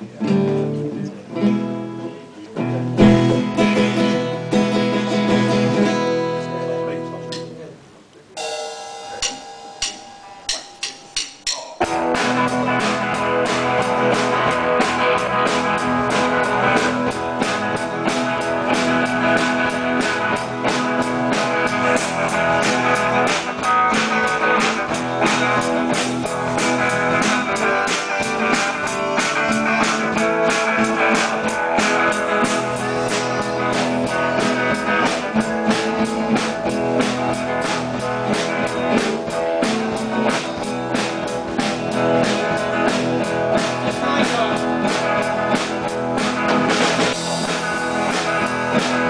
Yeah.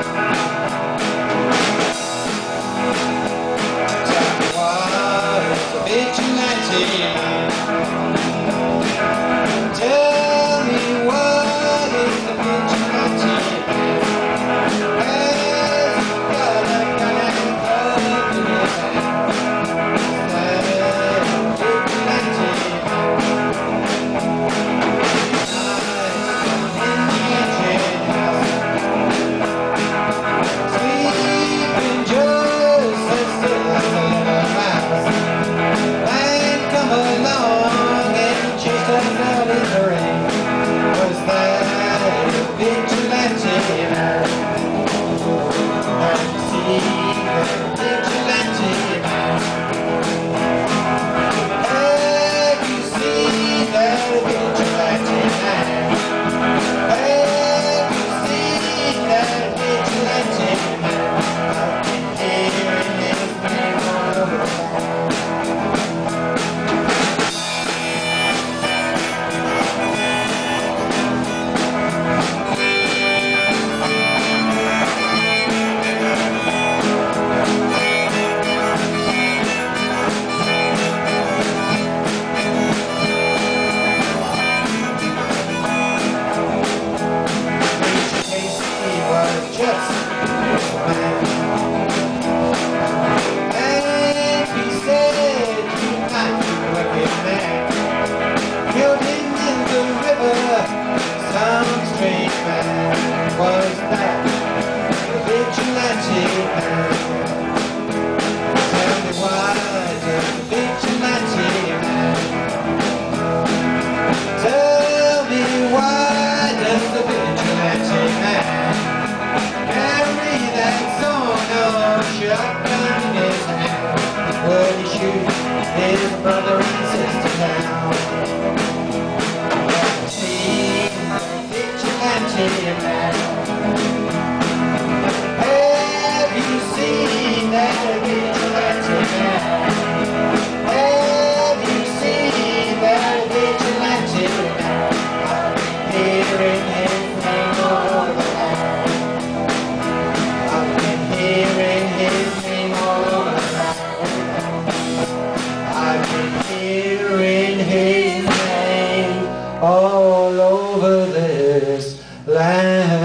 It's a bit too live brother and sister now. See, now. over this land.